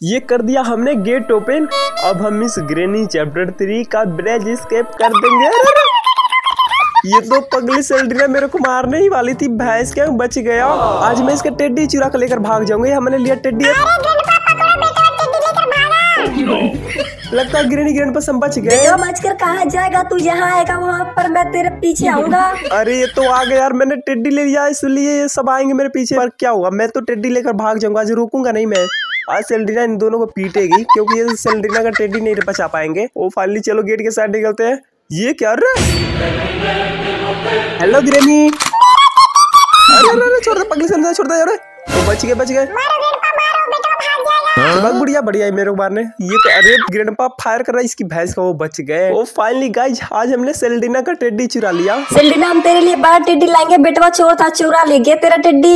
ये कर दिया हमने गेट ओपन। अब हम इस ग्रेनी चैप्टर थ्री का ब्रेज स्केप कर देंगे। ये तो पगली सेल्ड्रिना मेरे को मारने ही वाली थी भैंस क्या बच गया। आज मैं इसका टेड्डी चुरा कर लेकर भाग जाऊँगा। ये हमने लिया टेड्डी लगता है ग्रेनी ग्रैंड पर हम बच गए। बचकर कहा जाएगा तू जहाँ आएगा वहाँ पर मैं तेरे पीछे आऊँगा। अरे ये तो आ गया यार मैंने टेड्डी ले लिया इसलिए ये सब आएँगे मेरे पीछे। पर क्या हुआ मैं तो टेड्डी लेकर भाग जाऊँगा आज रुकूँगा नहीं मैं। आज सेल्ड्रिना इन दोनों को पीटेगी क्योंकि ये सेल्ड्रिना का टेड्डी नहीं बचा पाएँगे। ओ फाइनली चलो गेट के साइड निकलते हैं। ये क्या रे हेलो ग्रेनी अरे अरे अरे छोड़ दे पगली समझा छोड़ दे यार ओ बच गए बच गए। बस बुढ़िया बढ़िया है मेरे ये तो अरे ग्रैंडपा फायर कर रहा है इसकी भैंस का वो बच गए। ओ फाइनली गाइज़ आज हमने सेल्डिना का टेड्डी चुरा लिया। सेल्डिना हम तेरे लिए बड़ा टेड्डी लाएँगे बेटवा चोर था चोरा ले गया तेरा टेड्डी